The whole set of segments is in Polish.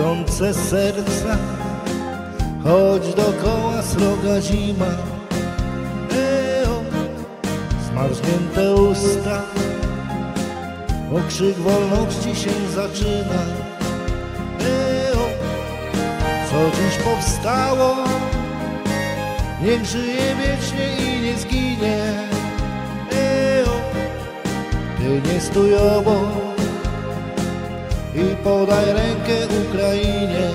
gorące serca, choć dokoła sroga zima. Eo, zmarznięte usta, okrzyk wolności się zaczyna. Eo, co dziś powstało, niech żyje wiecznie i nie zginie. Eo, ty nie stój obok i podaj rękę Ukrainie.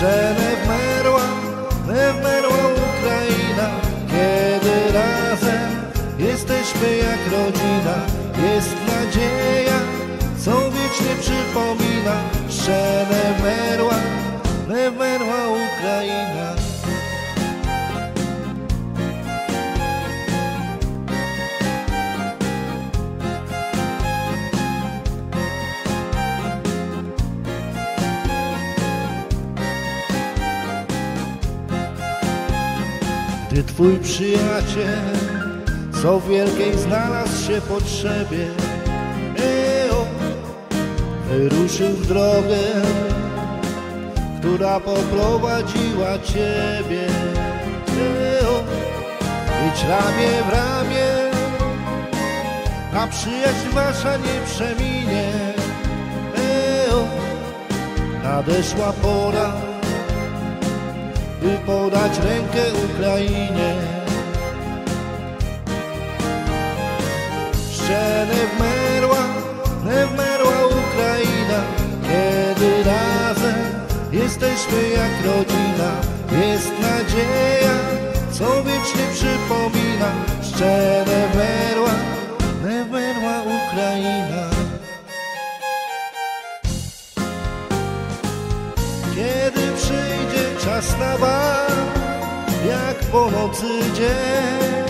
Że nie wmerła, nie wmerła Ukraina, kiedy razem jesteśmy jak rodzina. Jest nadzieja, co wiecznie przypomina, że nie wmerła, nie wmerła Gdy twój przyjaciel co wielkiej znalazł się potrzebie Eo, wyruszył w drogę, która poprowadziła ciebie. Eo, idź ramię w ramię, a przyjaźń wasza nie przeminie. Eo, nadeszła pora by podać rękę Ukrainie. Jeszcze wmerła, wmerła Ukraina, kiedy razem jesteśmy jak rodzina. Jest nadzieja, co wiecznie przypomina, jeszcze nie wmerła, wmerła Ukraina. Bal, jak po nocy dzień,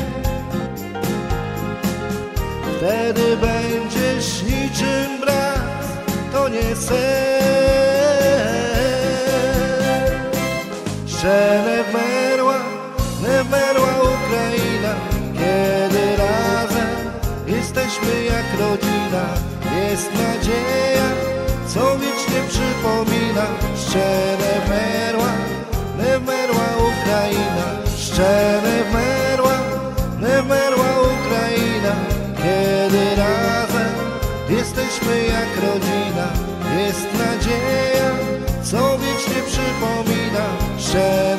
wtedy będziesz niczym brat, to nie sen. Że nie wmerła Ukraina, kiedy razem jesteśmy jak rodzina, jest nadzieja, co wiecznie przypomina, nie wmerła, nie wmerła Ukraina, jeszcze nie wmerła, nie wmerła Ukraina, kiedy razem jesteśmy jak rodzina, jest nadzieja, co wiecznie przypomina, że